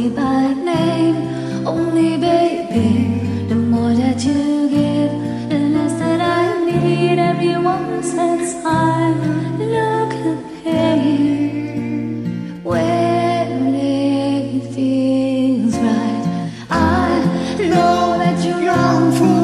me by name, only baby. The more that you give, the less that I need. Everyone says I look at pain when it feels right. I know that you're long for.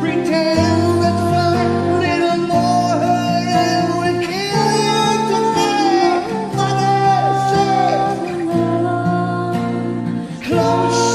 Pretend that fun, little more hurt, and we kill you tonight. Say, close.